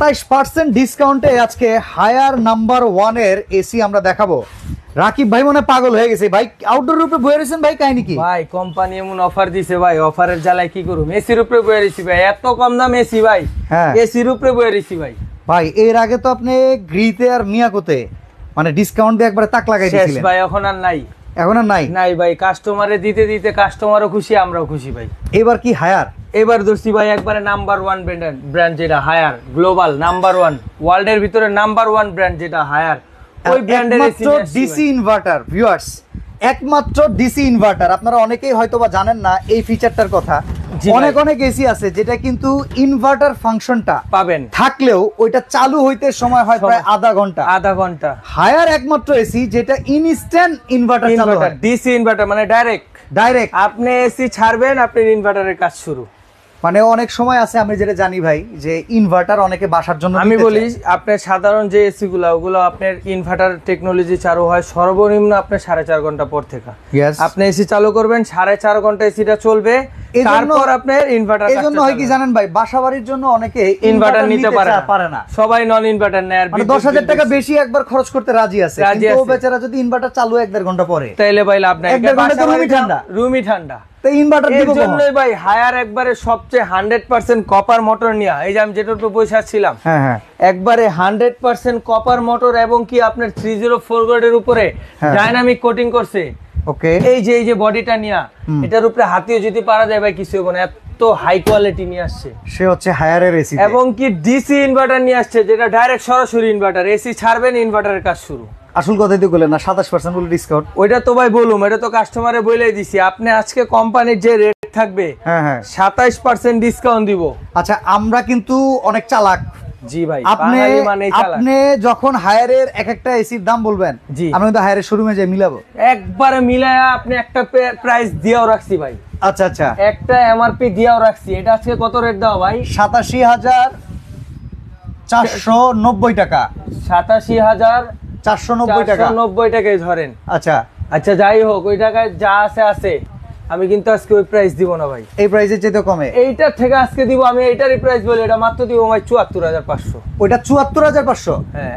সাতাইশ পার্সেন্ট ডিসকাউন্টে আজকে হায়ার নাম্বার ওয়ানের এসি আমরা দেখাবো। রাকিব ভাই মনে পাগল হয়ে গেছে। ভাই আউটডোর রূপে বয়ে রয়েছেন ভাই কাহিনী কি? ভাই কোম্পানি এমন অফার দিছে ভাই অফারের জ্বালায় কি করুম? এসির উপরে বয়ে রয়েছি ভাই এত কম দাম এসি ভাই। হ্যাঁ। এসির উপরে বয়ে রয়েছি ভাই। ভাই এর আগে তো আপনি গ্রিতে আর মিয়াকোতে মানে ডিসকাউন্ট দিয়ে একবারে তাক লাগাই দিয়েছিলেন ভাই এখন আর নাই। এখন আর নাই? নাই ভাই কাস্টমারে দিতে দিতে কাস্টমারও খুশি আমরাও খুশি ভাই। এবার কি হায়ার এবার দোস্তি ভাই একবারে নাম্বার ওয়ান ব্র্যান্ড ব্র্যান্ড যেটা হায়ার গ্লোবাল নাম্বার ওয়ান ওয়ার্ল্ডের ভিতরে নাম্বার ওয়ান ব্র্যান্ড যেটা হায়ার ওই ব্র্যান্ডের ডিসি ইনভার্টার ভিউয়ার্স একমাত্র ডিসি ইনভার্টার আপনারা অনেকেই হয়তো বা জানেন না এই ফিচারটার কথা। অনেক অনেক এসি আছে যেটা কিন্তু ইনভার্টার ফাংশনটা পাবেন। থাকলেও ওইটা চালু হইতে সময় হয় প্রায় আধা ঘণ্টা। আধা ঘণ্টা। হায়ার একমাত্র এসি যেটা instant inverter inverter DC inverter মানে ডাইরেক্ট ডাইরেক্ট আপনি এসি ছাড়বেন আপনি ইনভার্টারের কাজ শুরু। মানে অনেক সময় আছে আমি যেটা জানি ভাই যে ইনভার্টার অনেকে বাসার জন্য আমি বলি। আপনার সাধারণ যে এসি গুলো ওগুলো আপনার ইনভার্টার টেকনোলজি চালু হয় সর্বনিম্ন আপনার সাড়ে চার ঘণ্টা পর থেকে আপনি এসি চালু করবেন সাড়ে চার ঘণ্টা এসিটা চলবে তারপর আপনার ইনভার্টার জন্য হয় কি জানেন ভাই বাসা বাড়ির জন্য অনেকে ইনভার্টার নিতে পারে না পারে না সবাই নন ইনভার্টার নেয় আর মানে বিদ্যুৎ দশ হাজার বিল টাকা বেশি। একবার খরচ করতে রাজি আছে রাজি কিন্তু বেচারা যদি ইনভার্টার চালু এক দেড় ঘণ্টা পরে ভাই লাভ নাই রুমই ঠান্ডা। রুমই ঠান্ডা তো ইনভার্টার দিব জন্যই ভাই হায়ার একবারে সবচেয়ে হান্ড্রেড পার্সেন্ট কপার মোটর নিয়ে। এই যে আমি যেটার উপর বসে ছিলাম হ্যাঁ হ্যাঁ। একবারে হান্ড্রেড পার্সেন্ট কপার মোটর এবং কি আপনার থ্রি জিরো উপরে হ্যাঁ। ডাইনামিক কোটিং করছে। ওকে এই যে এই যে বডিটা নিয়া এটার উপরে হাতিও যদি পারা যায় ভাই কিছু হবে না। এত হাই কোয়ালিটি নিয়ে আসছে। সে হচ্ছে এসি এবং কি ডিসি ইনভার্টার নিয়ে আসছে যেটা ডাইরেক্ট সরাসরি ইনভার্টার এসি ছাড়বেন ইনভার্টারের কাজ শুরু। আসল কথাই তো বললেন না সাতাশ পার্সেন্ট বলে ডিসকাউন্ট ওইটা তো ভাই বলুম এটা তো কাস্টমারে বলেই দিছি। আপনি আজকে কোম্পানির যে রেট থাকবে হ্যাঁ হ্যাঁ। সাতাইশ পার্সেন্ট ডিসকাউন্ট দিব। আচ্ছা আমরা কিন্তু অনেক চালাক। জি ভাই আপনি আপনি যখন হায়ারের এক একটা এসির দাম বলবেন। আমি কিন্তু হায়ারের শোরুমে যাই মিলাবো। একবারে মিলায়া আপনি একটা প্রাইস দিয়েও রাখছি ভাই। আচ্ছা আচ্ছা। একটা এমআরপি দিয়েও রাখছি। এটা আজকে কত রেট দাও ভাই? সাতাশি হাজার চারশো নব্বই টাকা। সাতাশি হাজার চারশো নব্বই টাকা। চারশো নব্বই টাকায় ধরেন। আচ্ছা। আচ্ছা যাই হোক ওই টাকায় যা আছে আছে। আমি কিন্তু আজকে ওই প্রাইস দিব না ভাই। এই প্রাইসের চেয়ে কমে? এইটার থেকে আজকে দিব আমি এইটারই প্রাইস বলি এটা মাত্র দিব ভাই চুয়াত্তর হাজার পাঁচশো। ওইটা চুয়াত্তর হাজার পাঁচশো? হ্যাঁ।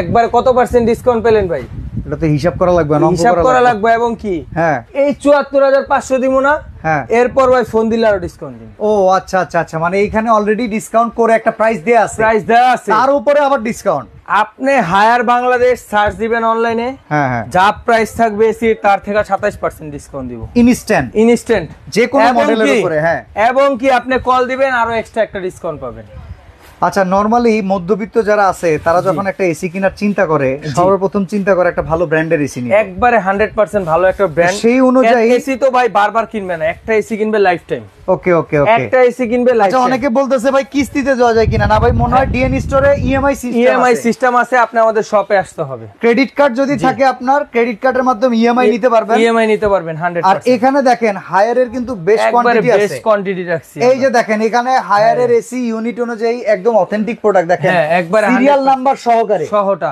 একবারে কত পার্সেন্ট ডিসকাউন্ট পেলেন ভাই? এটা তো হিসাব করা লাগবে না, হিসাব করা লাগবে। এবং কি? হ্যাঁ। এই চুয়াত্তর হাজার পাঁচশো দিব না হ্যাঁ। এরপর ভাই ফোন দিলে আরও ডিসকাউন্ট দিন। ও আচ্ছা আচ্ছা আচ্ছা। মানে এইখানে অলরেডি ডিসকাউন্ট করে একটা প্রাইস দেয়া আছে। প্রাইস দেওয়া আছে। তার উপরে আবার ডিসকাউন্ট আপনি হায়ার বাংলাদেশ সার্চ দিবেন অনলাইনে হ্যাঁ হ্যাঁ। যা প্রাইস থাকবে এসি তার থেকে সাতাইশ পার্সেন্ট ডিসকাউন্ট দিব। ইনস্ট্যান্ট ইনস্ট্যান্ট যে কোনো মডেলের উপরে হ্যাঁ। এবং কি আপনি কল দিবেন আরও এক্সট্রা একটা ডিসকাউন্ট পাবেন। আচ্ছা নরমালি মধ্যবিত্ত যারা আছে তারা যখন একটা এসি কেনার চিন্তা করে সর্বপ্রথম চিন্তা করে একটা ভালো ব্র্যান্ডের এসি নিয়ে। একবারে হান্ড্রেড পার্সেন্ট ভালো একটা ব্র্যান্ড সেই অনুযায়ী- এসি তো ভাই বারবার কিনবে না একটা এসি কিনবে লাইফ টাইম ওকে ওকে ওকে একটা এসি কিনবে লাইফ আচ্ছা অনেকে বলতেছে ভাই কিস্তিতে যাওয়া যায় কিনা? না ভাই মনে হয় ডিএন স্টোরে ইএমআই সিস্টেম ইএমআই সিস্টেম আছে। আপনি আমাদের শপে আসতে হবে। ক্রেডিট কার্ড যদি থাকে আপনার ক্রেডিট কার্ডের মাধ্যমে ইএমআই নিতে পারবেন। ইএমআই নিতে পারবেন হান্ড্রেড আর এখানে দেখেন হায়ারের কিন্তু বেশ কোয়ান্টিটি আছে। কোয়ান্টিটি রাখছি এই যে দেখেন এখানে হায়ারের এসি ইউনিট অনুযায়ী একদম অথেন্টিক প্রোডাক্ট দেখেন। হ্যাঁ, একবারে সিরিয়াল নাম্বার সহকারে। সহটা।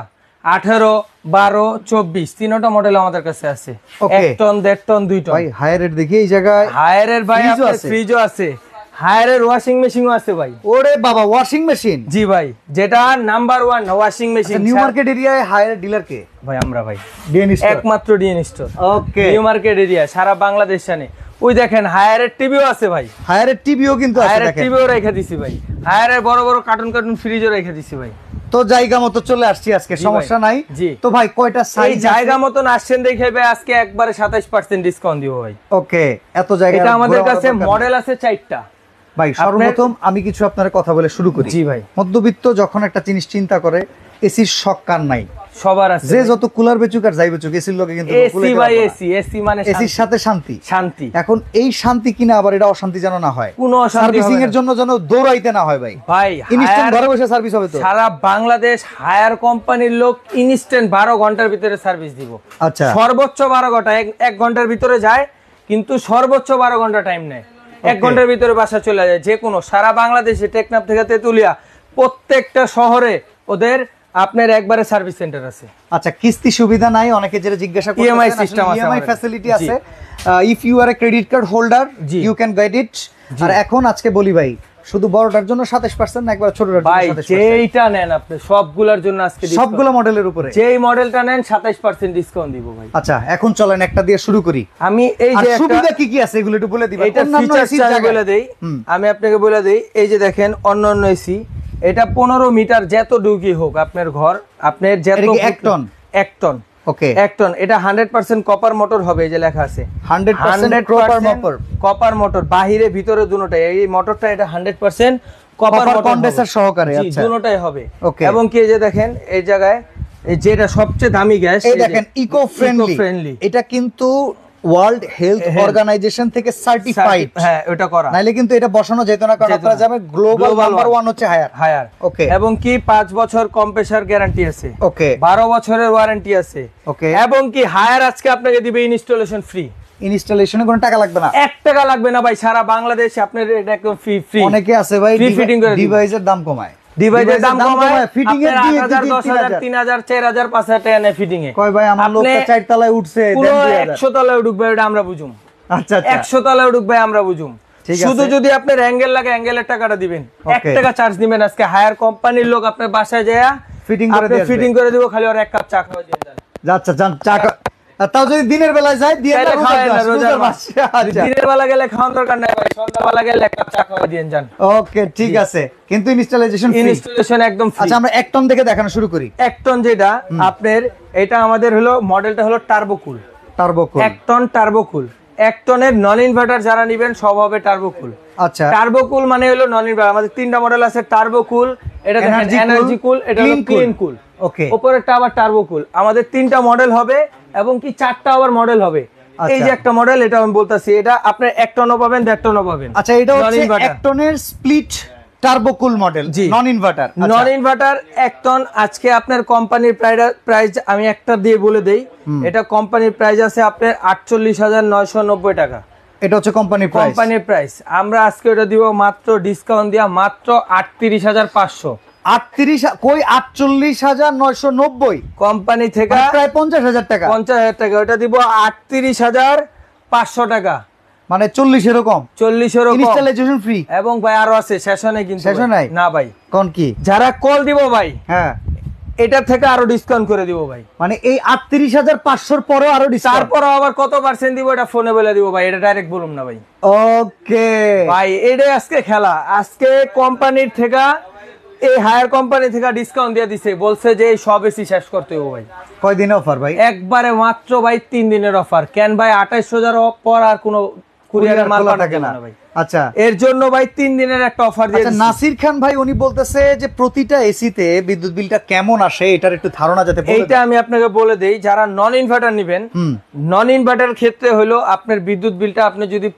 আঠারো বারো চব্বিশ। তিনটা মডেল আমাদের কাছে আছে. এক টন দেড় টন দুই টন ভাই হায়ারের দেখি এই জায়গায় হায়ারের ভাই Fridge আছে। ফ্রিজও আছে। হায়ারের ওয়াশিং মেশিনও আছে ভাই। ওরে বাবা ওয়াশিং মেশিন জি ভাই যেটা number one washing machine New Market এরিয়ায় হায়ারের ডিলার কে? ভাই আমরা ভাই। ডিএন স্টোর একমাত্র DN store okay New Market area সারা বাংলাদেশ জানে। ওই দেখেন হায়ারের টিভিও আছে ভাই। হায়ারের টিভিও কিন্তু আছে হায়ারের টিভিও রেখে দিছি ভাই। হায়ারের বড় বড় কার্টুন কার্টুন ফ্রিজও রেখে দিছি ভাই। তো জায়গা মতো চলে আসছি আজকে সমস্যা। নাই। তো ভাই কয়টা সাইজ জায়গা মতো আসছেন দেখে ভাই আজকে একবারে সাতাইশ পার্সেন্ট ডিসকাউন্ট দিব ভাই। ওকে এত জায়গা এটা আমাদের কাছে মডেল আছে চারটা। ভাই সর্বপ্রথম আমি কিছু আপনার কথা বলে শুরু করছি জি ভাই। মধ্যবিত্ত যখন একটা জিনিস চিন্তা করে এসির শখ কার নাই? সবার আছে যে যত কুলার বেচুক আর যাই বেচুক এসির লোকে কিন্তু এসি বাই এসি এসি মানে এসির সাথে শান্তি। শান্তি। এখন এই শান্তি কিনা আবার এটা অশান্তি যেন না হয়। কোনো সার্ভিসিং এর জন্য যেন দৌড়াইতে না হয় ভাই। ভাই ইনস্ট্যান্ট ঘরে বসে সার্ভিস হবে তো। সারা বাংলাদেশ হায়ার কোম্পানির লোক ইনস্ট্যান্ট বারো ঘণ্টার ভিতরে সার্ভিস দিব। আচ্ছা। সর্বোচ্চ বারো ঘণ্টা এক- এক ঘণ্টার ভিতরে যায় কিন্তু সর্বোচ্চ বারো ঘণ্টা টাইম নেয়। এক ঘণ্টার ভিতরে বাসা চলে যায়। যে কোনো সারা বাংলাদেশে টেকনাফ থেকে তেতুলিয়া প্রত্যেকটা শহরে ওদের আপনার একবারে সার্ভিস সেন্টার আছে। আচ্ছা কিস্তি সুবিধা নাই অনেকে যেটা জিজ্ঞাসা করতে EMI system আছে ইএমআই ফ্যাসিলিটি আছে। If you are a credit card holder you can get it আর এখন আজকে বলি ভাই শুধু বড়টার জন্য সাতাশ পার্সেন্ট না একবার ছোটটার জন্য ভাই 27% যেইটা নেন আপনি সবগুলোর জন্য আজকে। সবগুলো মডেলের উপরে। যেই মডেলটা নেন সাতাইশ পার্সেন্ট ডিসকাউন্ট দিব ভাই। আচ্ছা এখন চলেন একটা দিয়ে শুরু করি। আমি এই যে একটা- সুবিধা কি কি আছে এগুলো একটু বলে দিবেন। এটা ফিচার্স। বলে দেই। আমি আপনাকে বলে দেই এই যে দেখেন অন্য অন্য এসি এটা পনেরো মিটার যত ডুকি হোক আপনার ঘর আপনার যত এক টন? এক টন। ওকে। এক টন। এটা হান্ড্রেড পার্সেন্ট কপার মোটর হবে যে লেখা আছে। 100% copper motor। কপার মোটর বাহিরে ভিতরে দুটোটাই। এই মোটরটা এটা হান্ড্রেড পার্সেন্ট কপার condenser সহকারে, আচ্ছা। দুটোটাই হবে। এবং কি যে দেখেন এই জায়গায় যেটা সবচেয়ে দামি গ্যাস এই দেখেন ইকো ফ্রেন্ডলি এটা কিন্তু ওয়ার্ল্ড হেলথ অর্গানাইজেশন থেকে সার্টিফাইড হ্যাঁ ওটা করা। নাইলে কিন্তু এটা বসানো যেত না কারণ আপনারা না। যাবেন গ্লোবাল নাম্বার one। ওয়ান হচ্ছে হায়ার হায়ার ওকে এবং কি পাঁচ বছর কম্প্রেসার গ্যারান্টি আছে? ওকে বারো বছরের ওয়ারেন্টি আছে। ওকে এবং কি হায়ার আজকে আপনাকে দিবে ইনস্টলেশন ফ্রি ইনস্টলেশনে কোনো টাকা লাগবে না। এক টাকা লাগবে না ভাই সারা বাংলাদেশে আপনার এটা একদম ফ্রি ফ্রি অনেকে আছে ভাই। ডিভাইসের দাম কমায়। ডিভাইসের দাম কমায় ফিটিং এর দিয়ে 10000 3000 4000 5000 টাকা নেয় ফিটিং এ। কয় ভাই আমার লোকটা চার তলায় উঠছে দেন পুরো 2000 100 তলায় উঠবে এটা আমরা বুঝুম। আচ্ছা আচ্ছা। 100 তলায় উঠবে আমরা বুঝুম। ঠিক শুধু যদি আপনার অ্যাঙ্গেল লাগে অ্যাঙ্গেলের টাকাটা দিবেন। টাকা চার্জ আজকে। হায়ার কোম্পানির লোক আপনার বাসায় যায় Fitting করে দিয়ে ফিটিং করে দিব খালি এক কাপ চা খাওয়া আচ্ছা চা তাও যদি দিনের বেলায় যায় দিয়ে রোজার মাসে। আচ্ছা। দিনের বেলা গেলে খাওয়ার দরকার নাই ভাই সন্ধ্যাবেলা গেলে এক কাপ চা খাওয়া দিয়ে যান। ওকে ঠিক আছে। কিন্তু ইনস্টলেশন ইনস্টলেশন একদম ফ্রি আচ্ছা আমরা এক টন থেকে দেখানো শুরু করি। এক টন যেটা আপনার এটা আমাদের হলো মডেলটা হলো টার্বোকুল টার্বোকুল এক টন টার্বোকুল এক টনের নন ইনভার্টার যারা নিবেন সব হবে টার্বোকুল আচ্ছা। টার্বোকুল মানে হলো নন ইনভার্টার আমাদের তিনটা মডেল আছে টার্বোকুল এটা এনার্জি কুল এটা হলো ক্লিন কুল ওকে উপরেরটা আবার টার্বোকুল আমাদের তিনটা মডেল হবে এবং কি চারটা আবার মডেল হবে। এই আচ্ছা। যে একটা মডেল এটা আমি বলতাছি এটা আপনার এক টনও পাবেন দেড় টনও পাবেন। আচ্ছা এটা হচ্ছে এক টনের split Turbocool model non inverter non inverter এক টন আজকে আপনার কোম্পানির প্রাইস আমি একটা দিয়ে বলে দেই। এটা কোম্পানির প্রাইস আছে আপনার আটচল্লিশ হাজার নয়শো নব্বই টাকা। এটা হচ্ছে কোম্পানির প্রাইস কোম্পানির প্রাইস আমরা আজকে ওটা দিব মাত্র ডিসকাউন্ট দিয়া মাত্র আটত্রিশ হাজার পাঁচশো। আটত্রিশ কই আটচল্লিশ হাজার নয়শো নব্বই? কোম্পানি থেকে মানে প্রায় পঞ্চাশ হাজার টাকা। পঞ্চাশ হাজার টাকা। ওটা দিব আটত্রিশ হাজার পাঁচশো টাকা। মানে চল্লিশ এরকম। চল্লিশেরও কম। ইনস্টলেশন ফ্রি এবং ভাই আরও আছে সেশনে কিন্তু। নাই? না ভাই। কোন কি? যারা কল দিব ভাই হ্যাঁ। এটা থেকে আরও ডিসকাউন্ট করে দিব ভাই। মানে এই আটত্রিশ হাজার পাঁচশোর পরেও আরও ডিসকাউন্ট তারপর আবার কত পার্সেন্ট দিব এটা ফোনে বলে দিব ভাই এটা ডাইরেক্ট বলুন না ভাই। ওকে। ভাই এটাই আজকে খেলা। আজকে কোম্পানির থেকে এই হায়ার কোম্পানি থেকে ডিসকাউন্ট দিয়ে দিছে। বলছে যে এই সব এসি শেষ করতে হবে ভাই। কয়দিন অফার ভাই? একবারে মাত্র ভাই তিন দিনের অফার কেন ভাই আঠাইশ হাজার পর আর কোনো কুরিয়ারের মাল থাকে না। না আচ্ছা। এর জন্য ভাই তিন দিনের একটা অফার আচ্ছা নাসির খান ভাই উনি বলতেছে যে প্রতিটা এসিতে বিদ্যুৎ বিলটা কেমন আসে এটার একটু ধারণা যাতে এইটা আমি আপনাকে বলে দেই যারা নন ইনভার্টার নেবেন নন ইনভার্টার ক্ষেত্রে হলো আপনার বিদ্যুৎ বিলটা আপনি যদি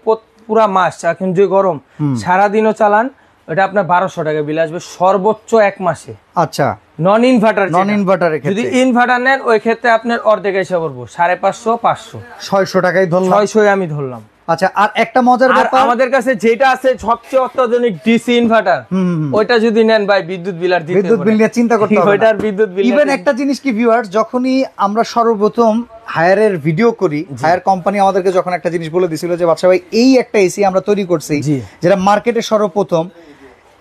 পুরা মাস এখন যে গরম সারাদিনও চালান ওটা আপনার বারোশো টাকা বিল আসবে সর্বোচ্চ এক মাসে। আচ্ছা। নন ইনভার্টার নন ইনভার্টারের যদি ইনভার্টার নেন ওই ক্ষেত্রে আপনার অর্ধেক এসে পড়ব সাড়ে পাঁচশো পাঁচশো। ছয়শো টাকাই ধরলাম। ছয়শোই আমি ধরলাম। আচ্ছা আর একটা মজার ব্যাপার আমাদের কাছে যেটা আছে সবচেয়ে অত্যাধুনিক ডিসি ইনভার্টার। ওইটা যদি নেন ভাই বিদ্যুৎ বিল আর বিদ্যুৎ বিল নিয়ে চিন্তা করতে হবে ওইটার বিদ্যুৎ বিল ইভেন একটা জিনিস কি ভিউয়ার্স যখনই আমরা সর্বপ্রথম হায়ারের ভিডিও করি হায়ার কোম্পানি আমাদেরকে যখন একটা জিনিস বলে দিছিল যে বাদশা ভাই এই একটা এসি আমরা তৈরি করছি যেটা মার্কেটে সর্বপ্রথম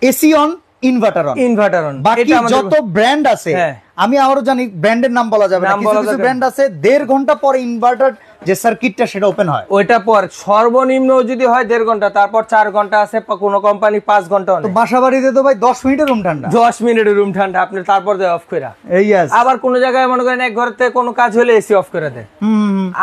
AC on inverter on inverter on বাকি যত ব্র্যান্ড আছে হ্যাঁ। আমি আরও জানি ব্র্যান্ডের নাম বলা যাবে না। কিছু কিছু ব্র্যান্ড আছে দেড় ঘণ্টা পরে ইনভার্টার যে সার্কিটটা সেটা ওপেন হয়। ওইটা পর সর্বনিম্ন যদি হয় দেড় ঘণ্টা তারপর চার ঘণ্টা আছে কোনো কোম্পানি পাঁচ ঘণ্টা তো বাসা বাড়িতে তো ভাই দশ মিনিটের রুম ঠান্ডা। দশ মিনিটের রুম ঠান্ডা আপনি তারপর দেয় অফ করে এই। আবার কোন জায়গায় মনে করেন এক ঘরেতে কোনো কাজ হলে এসি অফ করে দেয়।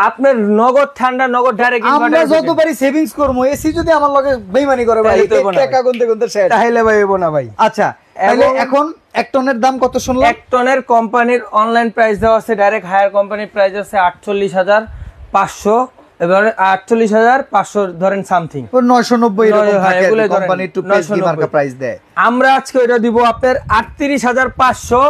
আপনার নগদ ঠান্ডা নগদ ডাইরেক্ট আমরা যত পারি সেভিংস করব এসি যদি আমার লগে বেইমানি করে ভাই টাকা গুনতে গুনতে শেষ। তাহলে ভাই এবো না ভাই। আচ্ছা তাহলে এখন এক টনের দাম কত শুনলাম? এক টনের কোম্পানির অনলাইন প্রাইস দেওয়া আছে ডাইরেক্ট হায়ার কোম্পানির প্রাইস আছে আটচল্লিশ হাজার। পাঁচশো এবার আটচল্লিশ হাজার পাঁচশো ধরেন সামথিং নয়শো নব্বই হ্যাঁ, এগুলোই ধরেন, কোম্পানি একটু 990 মার্কা প্রাইস দেয়। আমরা আজকে এটা দিব আপনার আটত্রিশ হাজার পাঁচশো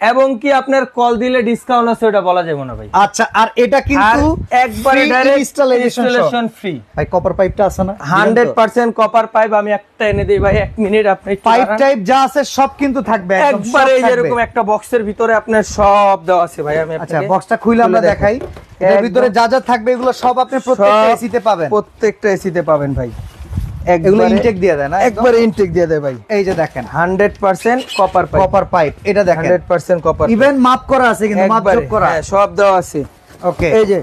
এবং কি আপনার কল দিলে ডিসকাউন্ট আছে ওটা বলা যাবে না ভাই। আচ্ছা আর এটা কিন্তু একবারে ডাইরেক্ট ইনস্টলেশন ফ্রি ভাই কপার পাইপটা আছে না? হান্ড্রেড পার্সেন্ট কপার পাইপ আমি একটা এনে দিই ভাই এক মিনিট আপনি পাইপ টাইপ যা আছে সব কিন্তু থাকবে একবারে এই যেরকম একটা বক্সের ভিতরে আপনার সব দেওয়া আছে ভাই আমি আচ্ছা বক্সটা খুলে আমরা দেখাই। এর ভিতরে যা যা থাকবে এগুলো সব আপনি প্রত্যেকটা এসিতে পাবেন। প্রত্যেকটা এসিতে পাবেন ভাই। এগুলো ইনটেক দিয়ে দেয় না একবার ইনটেক দিয়ে দেয় ভাই। এই যে দেখেন hundred percent copper pipe copper pipe এটা দেখেন। হান্ড্রেড পার্সেন্ট কপার ইভেন মাপ করা আছে কিন্তু মাপ যোগ করা। হ্যাঁ, সব দেওয়া আছে। ওকে এই যে।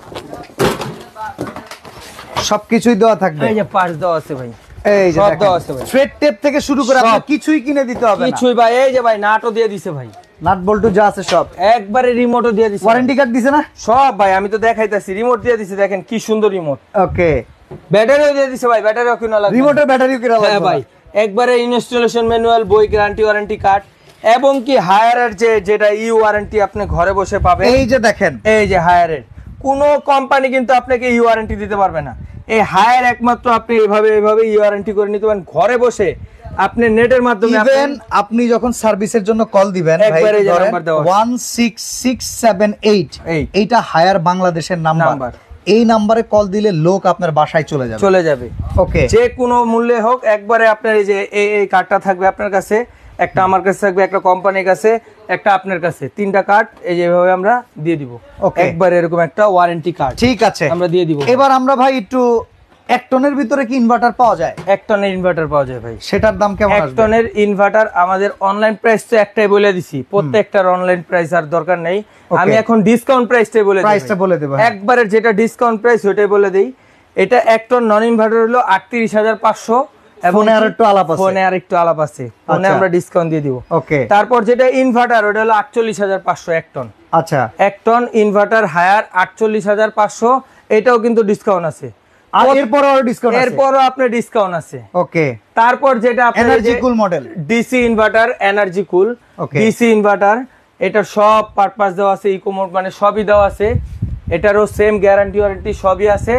সবকিছুই দেওয়া থাকবে। এই যে পার্স দেওয়া আছে ভাই। এই যে সব দেওয়া আছে ভাই। থ্রেড টেপ থেকে শুরু করে আপনার কিছুই কিনে দিতে হবে না। কিছুই ভাই এই যে ভাই নাটও দিয়ে দিছে ভাই। নাট বল্টু যা আছে সব। একবারে রিমোটও দিয়ে দিছে ওয়ারেন্টি কার্ড দিছে না? সব ভাই আমি তো দেখাইতাছি রিমোট দিয়ে দিছে দেখেন কি সুন্দর রিমোট ওকে ব্যাটারিও দিয়ে দিছে ভাই ব্যাটারিও কিনা লাগবে রিমোটের ব্যাটারিও কিনা হ্যাঁ ভাই একবারে ইনস্টলেশন ম্যানুয়াল বই গ্যারান্টি ওয়ারেন্টি কার্ড এবং কি হায়ারের যে যেটা ই ওয়ারেন্টি আপনি ঘরে বসে পাবেন এই যে দেখেন। এই যে হায়ারের কোনো কোম্পানি কিন্তু আপনাকে ই ওয়ারেন্টি দিতে পারবে না। এই হায়ার একমাত্র আপনি এভাবে এভাবে ই ওয়ারেন্টি করে নিতে পারেন। ঘরে বসে আপনি নেটের মাধ্যমে আপনি- ইভেন আপনি যখন সার্ভিসের জন্য কল দিবেন। One six six seven eight এইটা হায়ার বাংলাদেশের নাম্বার। এই নাম্বারে কল দিলে লোক আপনার বাসায় চলে যাবে। চলে যাবে। ওকে। যে কোনো মূল্যে হোক একবারে আপনার এই যে এই এই কার্ডটা থাকবে আপনার কাছে একটা আমার কাছে থাকবে একটা কোম্পানির কাছে একটা আপনার কাছে। তিনটা কার্ড এই যেভাবে আমরা দিয়ে দিব। ওকে। একবার এরকম একটা ওয়ারেন্টি কার্ড ঠিক আছে। আমরা দিয়ে দিব। এবার আমরা ভাই একটু এক টনের ভিতরে কি ইনভার্টার পাওয়া যায়? এক টনের ইনভার্টার পাওয়া যায় ভাই। সেটার দাম কেমন এক টনের ইনভার্টার আমাদের অনলাইন প্রাইস তো একটাই বলে দিছি। প্রত্যেকটার অনলাইন প্রাইস আর দরকার নেই। আমি এখন ডিসকাউন্ট প্রাইসটাই বলে প্রাইসটা বলে দেবো। একবারে যেটা ডিসকাউন্ট প্রাইস ওইটাই বলে দেই। এটা এক টন নন ইনভার্টার হলো আটত্রিশ হাজার পাঁচশো ফোনে আর একটু আলাপ আছে। ফোনে আর একটু আলাপ আছে। ফোনে আচ্ছা। আমরা ডিসকাউন্ট দিয়ে দিব। ওকে তারপর যেটা ইনভার্টার ওটা হলো আটচল্লিশ হাজার পাঁচশো এক টন আচ্ছা। এক টন ইনভার্টার হায়ার আটচল্লিশ হাজার পাঁচশো এটাও কিন্তু ডিসকাউন্ট আছে। আর এরপরও আরও ডিসকাউন্ট আছে। এরপরও আপনার ডিসকাউন্ট আছে। ওকে। তারপর যেটা আপনার energy cool model DC inverter energy cool DC inverter এটার সব পারপাস দেওয়া আছে ইকো মোড মানে সবই দেওয়া আছে। এটারও সেম গ্যারান্টি ওয়ারেন্টি সবই আছে।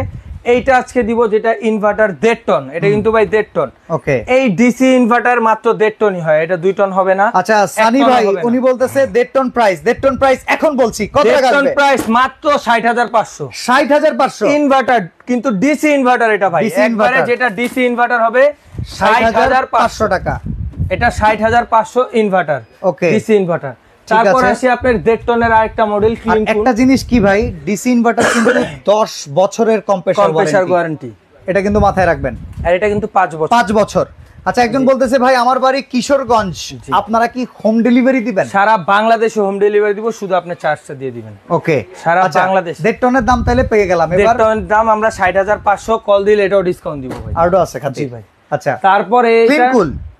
এইটা আজকে দিব যেটা ইনভার্টার দেড় টন এটা কিন্তু ভাই দেড় টন ওকে। এই ডিসি ইনভার্টার মাত্র দেড় টনই হয় এটা দুই টন হবে না আচ্ছা সানি ভাই উনি বলতেছে দেড় টন প্রাইস দেড় টন প্রাইস এখন বলছি কত দেড় টাকা টন প্রাইস মাত্র ষাট হাজার পাঁচশো। ষাট হাজার পাঁচশো? ইনভার্টার কিন্তু ডিসি ইনভার্টার এটা ভাই। একবারে যেটা ডিসি ইনভার্টার হবে ষাট হাজার পাঁচশো। টাকা। এটা ষাট হাজার পাঁচশো ইনভার্টার ওকে। ডিসি ইনভার্টার তারপর আসি আপনার দেড় টনের আরেকটা মডেল একটা জিনিস কি ভাই ডিসি ইনভার্টার কিন্তু দশ বছরের কম্প্রেসার কম্প্রেসার ওয়ারেন্টি এটা কিন্তু মাথায় রাখবেন। আর এটা কিন্তু পাঁচ বছর। পাঁচ বছর। আচ্ছা একজন বলতেছে ভাই আমার বাড়ি কিশোরগঞ্জ। আপনারা কি হোম ডেলিভারি দিবেন? সারা বাংলাদেশে হোম ডেলিভারি দিব শুধু আপনি চার্জটা দিয়ে দিবেন। ওকে। সারা বাংলাদেশ। দেড় টনের দাম তাহলে পেয়ে গেলাম। দেড় এবার টনের দাম আমরা ষাট হাজার পাঁচশো কল দিলে এটাও ডিসকাউন্ট দিব ভাই। আরও আছে খাচ্ছি। ভাই। আচ্ছা। তারপরে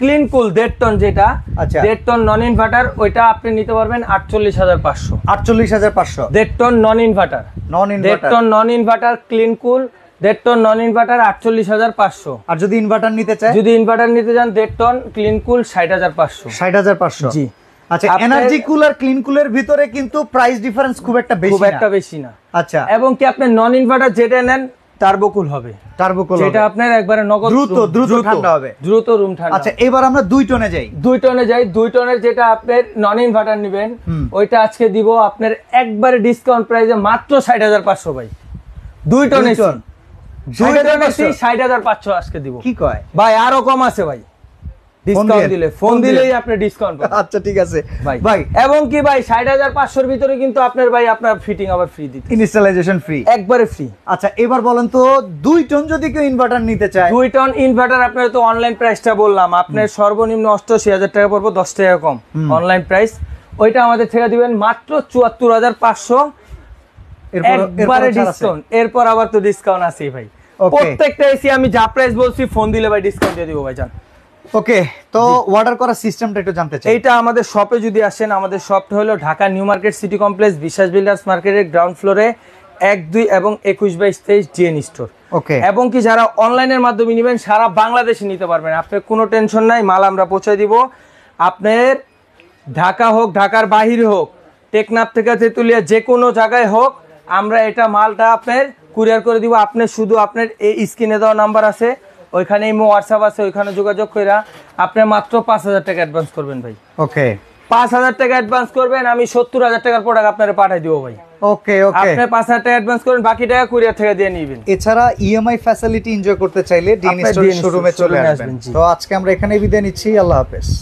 ক্লিন কুল দেড় টন যেটা আচ্ছা। দেড় টন নন ইনভার্টার ওইটা আপনি নিতে পারবেন আটচল্লিশ হাজার পাঁচশো। আটচল্লিশ হাজার পাঁচশো। দেড় টন নন ইনভার্টার নন দেড় ton non inverter clean cool দেড় টন নন ইনভার্টার আটচল্লিশ হাজার পাঁচশো। আর যদি ইনভার্টার নিতে চায়? যদি ইনভার্টার নিতে যান দেড় টন ক্লিন কুল ষাট হাজার পাঁচশো। ষাট হাজার পাঁচশো। জি। আচ্ছা এনার্জি কুল আর ক্লিন কুলের ভিতরে কিন্তু প্রাইস ডিফারেন্স খুব একটা বেশি খুব একটা বেশি না। আচ্ছা। এবং কি আপনি নন ইনভার্টার যেটা নেন টার্বোকুল হবে। টার্বোকুল যেটা আপনার একবারে নগদ দ্রুত, দ্রুত ঠান্ডা হবে। দ্রুত রুম ঠান্ডা আচ্ছা এবার আমরা দুই টনে যাই। দুই টনে যাই দুই টনের যেটা আপনার নন ইনভার্টার নেবেন ওইটা আজকে দিব আপনার একবারে ডিসকাউন্ট প্রাইসে মাত্র ষাট হাজার পাঁচশো ভাই। দুই টনে দুই এসি টন। দুই 60,500 টন এসি ষাট হাজার পাঁচশো আজকে দিব। কি কয়? ভাই আরও কম আছে ভাই। ডিসকাউন্ট দিলে ফোন দিলেই আপনি ডিসকাউন্ট আচ্ছা ঠিক আছে। ভাই। ভাই এবং কি ভাই ষাট হাজার পাঁচশোর ভিতরে কিন্তু আপনার ভাই আপনার ফিটিং আবার ফ্রি দিতে ইনস্টলেশন ফ্রি একবারে ফ্রি আচ্ছা এবার বলেন তো দুই টন যদি কেউ ইনভার্টার নিতে চায়? দুই টন ইনভার্টার আপনার তো অনলাইন প্রাইসটা বললাম। আপনার সর্বনিম্ন অষ্টআশি হাজার টাকা পড়ব দশ টাকা কম অনলাইন প্রাইস ওইটা আমাদের থেকে দিবেন মাত্র চুয়াত্তর হাজার পাঁচশো। একবারে ডিসকাউন্ট এরপর আবার তো ডিসকাউন্ট আছেই ভাই। প্রত্যেকটা এসি আমি যা প্রাইস বলছি ফোন দিলে ভাই ডিসকাউন্ট দিয়ে দিব ভাই জান ওকে তো অর্ডার করার সিস্টেমটা একটু জানতে চাই। এইটা আমাদের শপে যদি আসেন আমাদের শপটা হলো Dhaka New Market City Complex Biswas Builders মার্কেটের গ্রাউন্ড ফ্লোরে এক দুই এবং একুশ বাইশ তেইশ জিএন স্টোর ওকে। এবং কি যারা অনলাইনের মাধ্যমে নেবেন সারা বাংলাদেশে নিতে পারবেন। আপনার কোনো টেনশন নাই মাল আমরা পৌঁছে দিব। আপনার ঢাকা হোক ঢাকার বাহির হোক টেকনাফ থেকে তেতুলিয়া যে কোনো জায়গায় হোক আমরা এটা মালটা আপনার কুরিয়ার করে দিব। আপনি শুধু আপনার এই স্ক্রিনে দেওয়া নাম্বার আছে। ওইখানে ইমো হোয়াটসঅ্যাপ আছে ওইখানে যোগাযোগ করে আপনি মাত্র পাঁচ হাজার টাকা অ্যাডভান্স করবেন ভাই। ওকে। পাঁচ হাজার টাকা অ্যাডভান্স করবেন আমি সত্তর হাজার টাকার প্রোডাক্ট আপনার পাঠিয়ে দিব ভাই। ওকে ওকে। আপনি পাঁচ হাজার টাকা অ্যাডভান্স করবেন বাকি টাকা কুরিয়ার থেকে দিয়ে নিবেন। এছাড়া ইএমআই ফ্যাসিলিটি এনজয় করতে চাইলে ডিএনএস স্টোর শোরুমে চলে আসবেন, তো আজকে আমরা এখানেই বিদায় নিচ্ছি আল্লাহ হাফেজ।